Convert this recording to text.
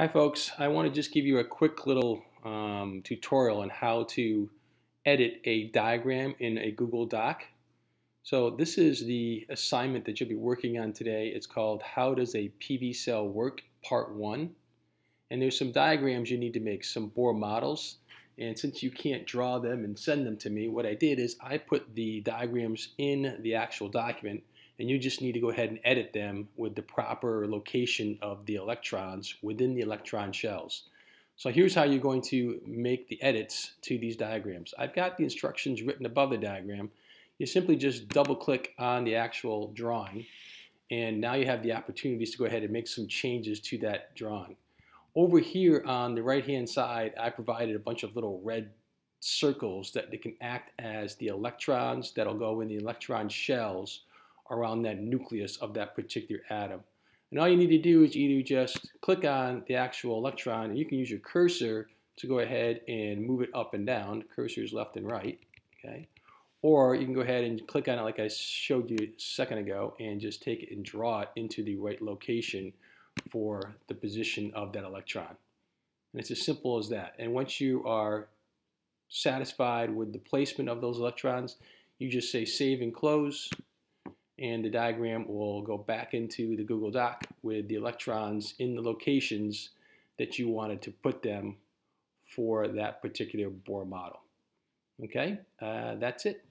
Hi folks, I want to just give you a quick little um, tutorial on how to edit a diagram in a Google Doc. So this is the assignment that you'll be working on today. It's called How Does a PV Cell Work Part 1. And there's some diagrams you need to make, some Bohr models. And since you can't draw them and send them to me, what I did is I put the diagrams in the actual document and you just need to go ahead and edit them with the proper location of the electrons within the electron shells. So here's how you're going to make the edits to these diagrams. I've got the instructions written above the diagram. You simply just double click on the actual drawing and now you have the opportunities to go ahead and make some changes to that drawing. Over here on the right hand side I provided a bunch of little red circles that they can act as the electrons that'll go in the electron shells around that nucleus of that particular atom. And all you need to do is either just click on the actual electron, and you can use your cursor to go ahead and move it up and down. Cursors left and right, okay? Or you can go ahead and click on it like I showed you a second ago and just take it and draw it into the right location for the position of that electron. And it's as simple as that. And once you are satisfied with the placement of those electrons, you just say save and close and the diagram will go back into the Google Doc with the electrons in the locations that you wanted to put them for that particular Bohr model. Okay, uh, that's it.